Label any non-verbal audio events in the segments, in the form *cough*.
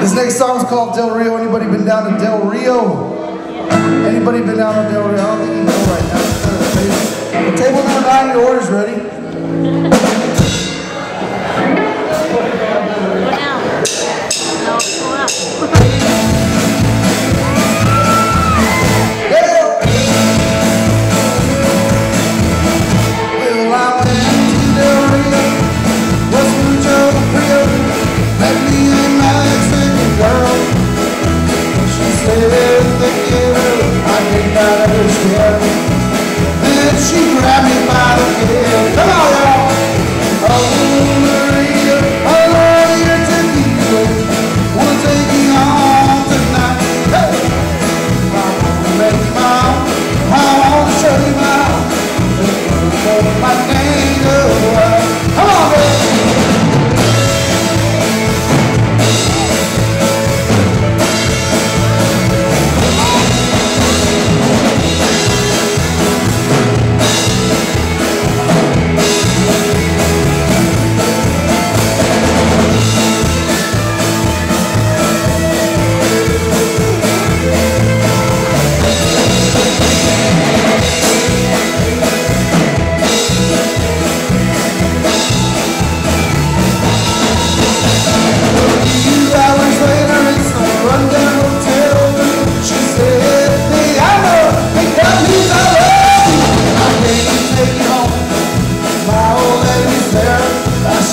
This next song is called Del Rio. Anybody been down to Del Rio? Anybody been down to Del Rio? I don't think you know right now. The table number nine, your order's ready. she grabbed me.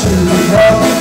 to help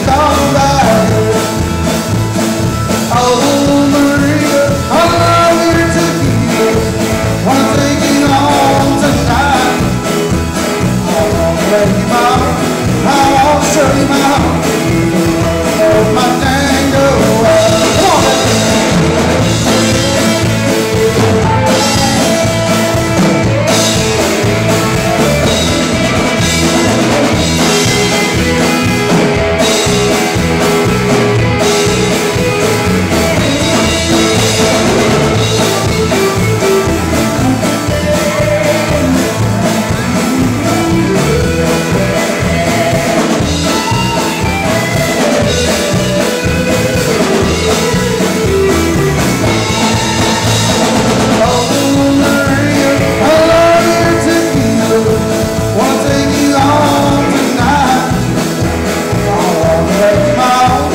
How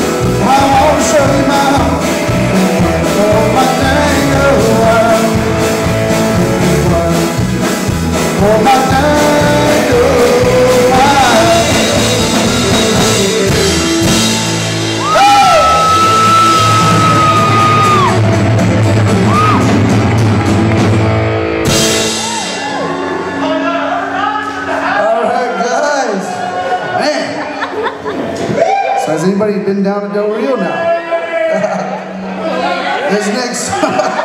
I want to show you my Has anybody been down to Del Rio now? *laughs* this next *laughs*